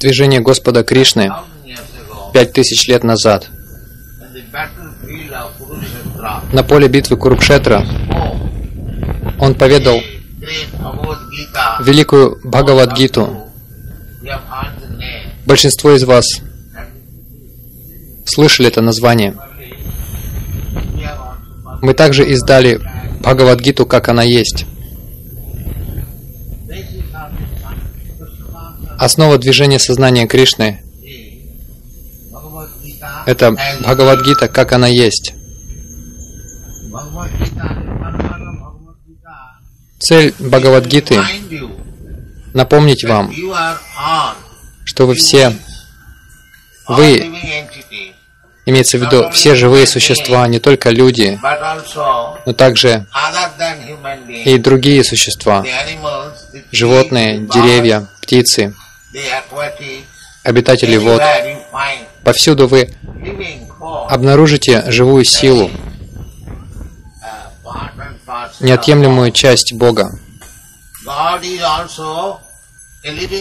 Движение Господа Кришны пять тысяч лет назад на поле битвы Курукшетра он поведал великую Бхагавадгиту. Большинство из вас слышали это название. Мы также издали Бхагавадгиту, как она есть. Основа движения сознания Кришны это Бхагавадгита, как она есть. Цель Бхагавадгиты напомнить вам, что вы все, вы, имеется в виду все живые существа, не только люди, но также и другие существа, животные, деревья, птицы, обитатели вод. Повсюду вы обнаружите живую силу, неотъемлемую часть Бога.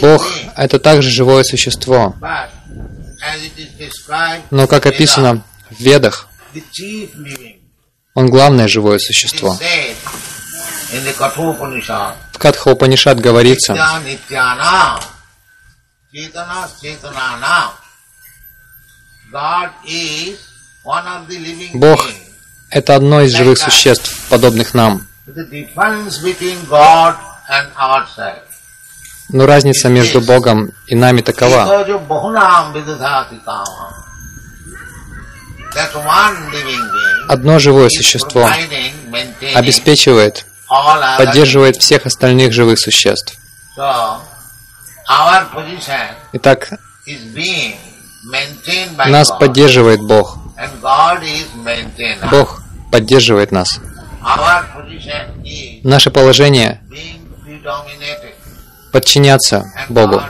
Бог это также живое существо. Но, как описано в Ведах, он главное живое существо. В Катха Упанишат говорится, Chetana Chetanana. God is one of the living Бог это одно из живых существ, подобных нам. Но разница между Богом и нами такова. Одно живое существо обеспечивает, поддерживает всех остальных живых существ. Итак, нас поддерживает Бог. Бог поддерживает нас. Наше положение подчиняться Богу.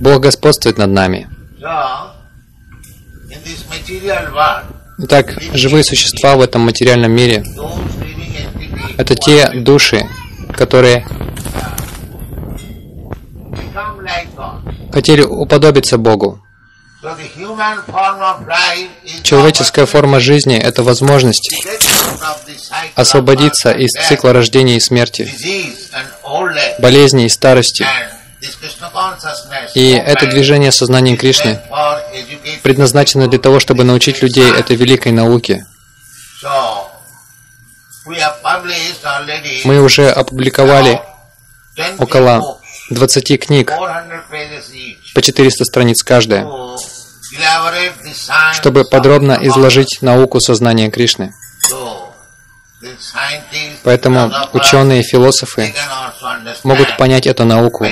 Бог господствует над нами. Итак, живые существа в этом материальном мире это те души, которые хотели уподобиться Богу. Человеческая форма жизни – это возможность освободиться из цикла рождения и смерти, болезни и старости. И это движение сознания Кришны предназначено для того, чтобы научить людей этой великой науке. Мы уже опубликовали 20 около 20 книг 400 pages each, по 400 страниц каждая, чтобы подробно изложить науку сознания Кришны. Поэтому ученые и философы могут понять эту науку,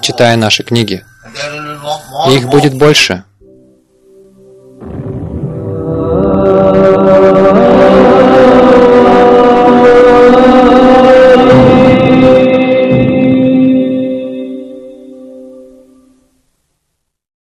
читая наши книги. И их будет больше.